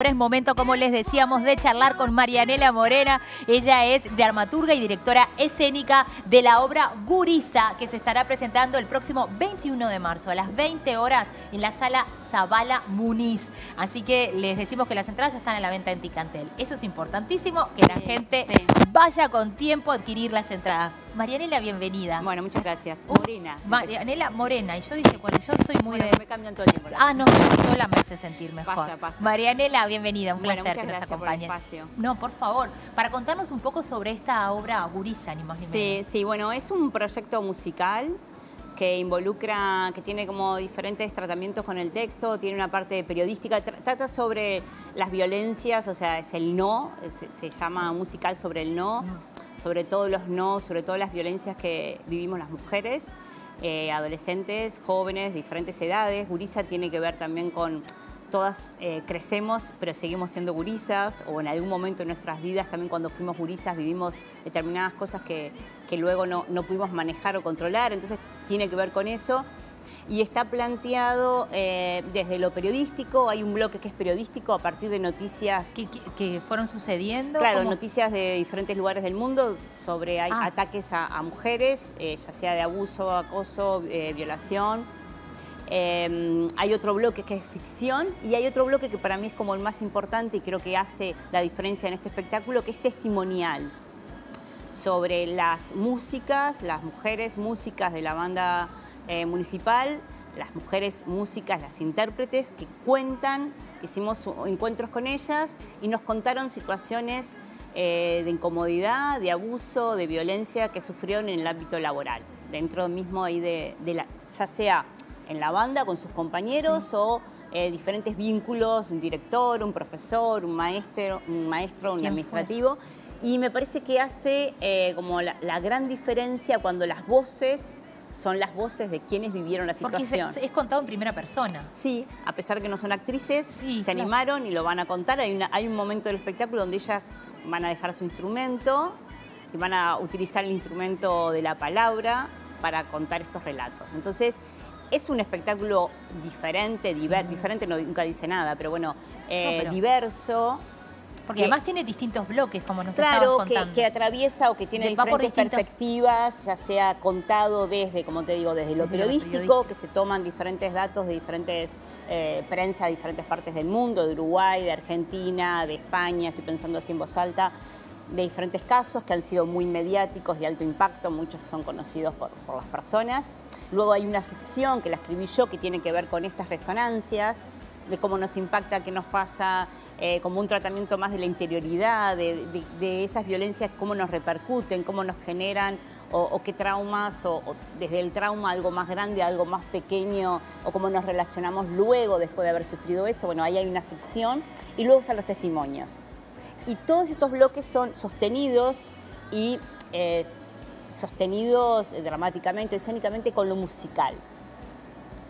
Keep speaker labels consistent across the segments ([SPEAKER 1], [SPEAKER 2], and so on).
[SPEAKER 1] Ahora es momento, como les decíamos, de charlar con Marianela Morena. Ella es dramaturga y directora escénica de la obra Guriza, que se estará presentando el próximo 21 de marzo a las 20 horas en la sala Zabala Muniz. Así que les decimos que las entradas ya están a la venta en Ticantel. Eso es importantísimo, que la gente vaya con tiempo a adquirir las entradas. Marianela, bienvenida.
[SPEAKER 2] Bueno, muchas gracias. Morena.
[SPEAKER 1] Marianela Morena. Y yo dije, cuál yo soy muy
[SPEAKER 2] de... me cambian todo el tiempo.
[SPEAKER 1] Ah, no, sola me hace sentir mejor.
[SPEAKER 2] Pasa, pasa.
[SPEAKER 1] Marianela, bienvenida. Un
[SPEAKER 2] bueno,
[SPEAKER 1] placer
[SPEAKER 2] que nos acompañes.
[SPEAKER 1] No, por favor. Para contarnos un poco sobre esta obra Guriza, ni más ni
[SPEAKER 2] Sí, sí, bueno, es un proyecto musical que involucra, que tiene como diferentes tratamientos con el texto, tiene una parte periodística, trata sobre las violencias, o sea, es el no, se, llama musical sobre el no, mm. Sobre todos los no, sobre todas las violencias que vivimos las mujeres, eh, adolescentes, jóvenes, diferentes edades. Gurisa tiene que ver también con todas eh, crecemos, pero seguimos siendo gurisas, o en algún momento de nuestras vidas, también cuando fuimos gurisas, vivimos determinadas cosas que, luego no, pudimos manejar o controlar, entonces tiene que ver con eso. Y está planteado eh, desde lo periodístico, hay un bloque que es periodístico a partir de noticias...
[SPEAKER 1] ¿Que, fueron sucediendo?
[SPEAKER 2] Claro, noticias de diferentes lugares del mundo sobre ah. ataques a, mujeres, eh, ya sea de abuso, acoso, violación Em, hay otro bloque que es ficción y hay otro bloque que para mí es como el más importante y creo que hace la diferencia en este espectáculo, que es testimonial sobre las músicas, las mujeres músicas de la banda eh, municipal, las mujeres músicas, las intérpretes que cuentan, hicimos encuentros con ellas y nos contaron situaciones eh, de incomodidad, de abuso, de violencia que sufrieron en el ámbito laboral, dentro mismo ahí de, de la, ya sea en la banda con sus compañeros o eh, diferentes vínculos, un director, un profesor, un maestro, un, maestro, un administrativo. Y me parece que hace eh, como la, gran diferencia cuando las voces son las voces de quienes vivieron la situación.
[SPEAKER 1] Porque es, contado en primera persona.
[SPEAKER 2] Sí, a pesar que no son actrices, se animaron y lo van a contar. Hay, una, hay un momento del espectáculo donde ellas van a dejar su instrumento y van a utilizar el instrumento de la palabra para contar estos relatos. Entonces, es un espectáculo diferente, diferente no, nunca dice nada, pero bueno, eh, diverso.
[SPEAKER 1] Porque además tiene distintos bloques, como nos
[SPEAKER 2] claro,
[SPEAKER 1] contando.
[SPEAKER 2] Que, que atraviesa o que tiene diferentes perspectivas, ya sea contado desde, como te digo, desde lo periodístico, que se toman diferentes datos de diferentes eh, prensa de diferentes partes del mundo, de Uruguay, de Argentina, de España, estoy pensando así en voz alta, de diferentes casos que han sido muy mediáticos, de alto impacto, muchos son conocidos por, las personas. Luego hay una ficción que la escribí yo que tiene que ver con estas resonancias, de cómo nos impacta, qué nos pasa, eh, como un tratamiento más de la interioridad, de, esas violencias, cómo nos repercuten, cómo nos generan o, qué traumas, o, desde el trauma algo más grande, algo más pequeño, o cómo nos relacionamos luego después de haber sufrido eso. Bueno, ahí hay una ficción. Y luego están los testimonios. Y todos estos bloques son sostenidos y eh, sostenidos dramáticamente, escénicamente con lo musical.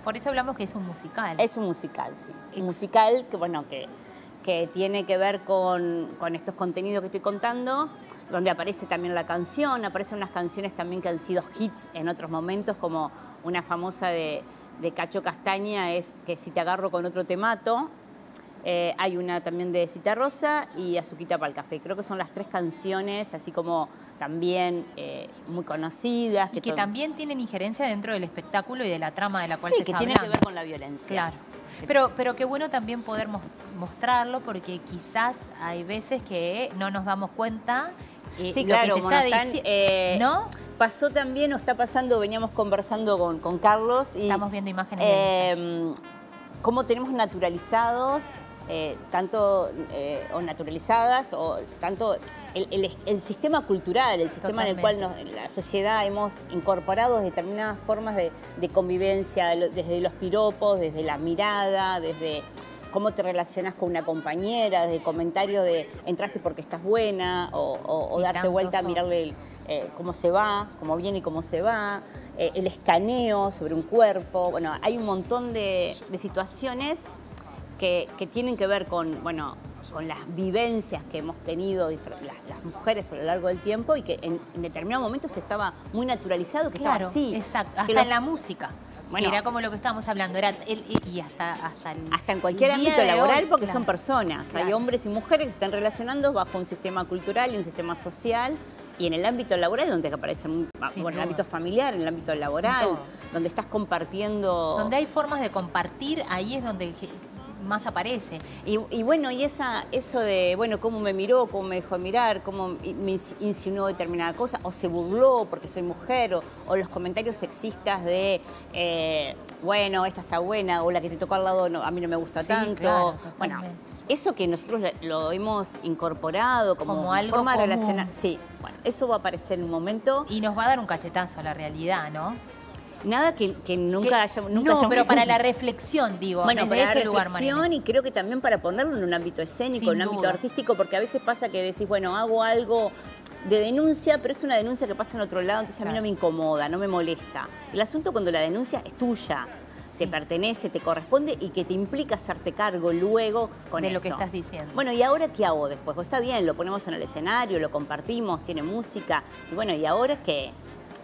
[SPEAKER 1] Por eso hablamos que es un musical.
[SPEAKER 2] Es un musical, sí. Un musical que, bueno, que, que tiene que ver con, estos contenidos que estoy contando, donde aparece también la canción, aparecen unas canciones también que han sido hits en otros momentos, como una famosa de, de Cacho Castaña es que si te agarro con otro te mato, eh, hay una también de Cita Rosa y Azuquita para el Café. Creo que son las tres canciones, así como también eh, muy conocidas.
[SPEAKER 1] Que y que también tienen injerencia dentro del espectáculo y de la trama de la cual
[SPEAKER 2] sí,
[SPEAKER 1] se
[SPEAKER 2] que
[SPEAKER 1] tiene
[SPEAKER 2] que ver con la violencia.
[SPEAKER 1] Claro. Pero, pero qué bueno también poder mostrarlo porque quizás hay veces que no nos damos cuenta
[SPEAKER 2] eh, sí, claro, que se está eh, ¿no? Pasó también, o está pasando, veníamos conversando con, con Carlos. Y,
[SPEAKER 1] Estamos viendo imágenes de
[SPEAKER 2] em, cómo tenemos naturalizados eh, tanto eh, o naturalizadas o tanto el, sistema cultural, el sistema en el cual la sociedad hemos incorporado determinadas formas de, convivencia, desde los piropos, desde la mirada, desde cómo te relacionas con una compañera, desde comentarios de entraste porque estás buena o, darte vuelta a mirarle eh, cómo se va, cómo viene y cómo se va, el escaneo sobre un cuerpo. Bueno, hay un montón de situaciones que, tienen que ver con, bueno, con las vivencias que hemos tenido las, mujeres a lo largo del tiempo y que en, determinado momento se estaba muy naturalizado que
[SPEAKER 1] claro,
[SPEAKER 2] estaba así.
[SPEAKER 1] Exacto, hasta en la música. Bueno, era como lo que estábamos hablando, era y hasta hasta,
[SPEAKER 2] hasta en cualquier ámbito laboral porque son personas, hay hombres y mujeres que se están relacionando bajo un sistema cultural y un sistema social y en el ámbito laboral donde aparecen, bueno, en el ámbito familiar, en el ámbito laboral, donde estás compartiendo...
[SPEAKER 1] Donde hay formas de compartir, ahí es donde más aparece.
[SPEAKER 2] Y, bueno, y esa, eso de, bueno, cómo me miró, cómo me dejó mirar, cómo me insinuó determinada cosa, o se burló porque soy mujer, o, los comentarios sexistas de, eh, bueno, esta está buena, o la que te tocó al lado a mí no me gusta tanto. bueno, eso que nosotros lo hemos incorporado como, algo forma de relacionar. Sí, bueno, eso va a aparecer en un momento.
[SPEAKER 1] Y nos va a dar un cachetazo a la realidad, ¿no?
[SPEAKER 2] Nada que, nunca haya nunca
[SPEAKER 1] No, pero para la reflexión, digo,
[SPEAKER 2] bueno, para la reflexión y creo que también para ponerlo en un ámbito escénico, en un ámbito artístico, porque a veces pasa que decís, bueno, hago algo de denuncia, pero es una denuncia que pasa en otro lado, entonces a mí no me incomoda, no me molesta. El asunto cuando la denuncia es tuya, te pertenece, te corresponde y que te implica hacerte cargo luego con
[SPEAKER 1] de lo que estás diciendo.
[SPEAKER 2] Bueno, ¿y ahora qué hago después? Pues está bien, lo ponemos en el escenario, lo compartimos, tiene música, y bueno, ¿y ahora qué?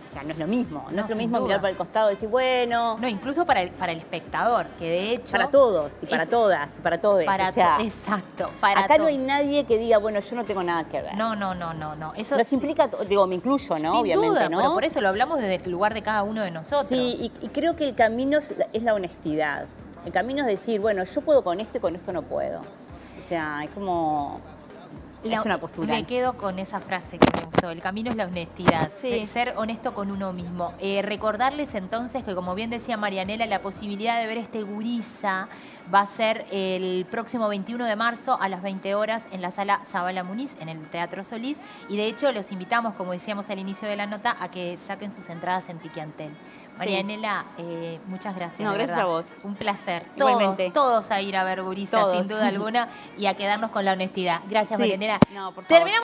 [SPEAKER 2] O sea, no es lo mismo. No, es lo mismo mirar para el costado y decir, bueno.
[SPEAKER 1] No, incluso para el, para el espectador, que de hecho.
[SPEAKER 2] Para todos, y para todas, y para todos.
[SPEAKER 1] Para exacto. Para
[SPEAKER 2] acá no hay nadie que diga, bueno, yo no tengo nada que ver.
[SPEAKER 1] No, no, no, no. no.
[SPEAKER 2] Eso Nos implica, digo, me incluyo, ¿no? Obviamente, ¿no?
[SPEAKER 1] Pero por eso lo hablamos desde el lugar de cada uno de nosotros.
[SPEAKER 2] Sí, y, creo que el camino es la, honestidad. El camino es decir, bueno, yo puedo con esto y con esto no puedo. O sea, es como es una postura.
[SPEAKER 1] Me quedo con esa frase que me El camino es la honestidad. Ser honesto con uno mismo. Eh, recordarles entonces que, como bien decía Marianela, la posibilidad de ver este gurisa va a ser el próximo 21 de marzo a las 20 horas en la sala Zabala Muniz, en el Teatro Solís. Y de hecho, los invitamos, como decíamos al inicio de la nota, a que saquen sus entradas en Tiquiantel. Marianela, eh, muchas gracias.
[SPEAKER 2] No, gracias a vos.
[SPEAKER 1] Un placer. Todos, todos a ir a ver Gurisa, sin duda alguna, y a quedarnos con la honestidad. Gracias, Marianela.
[SPEAKER 2] No, por favor.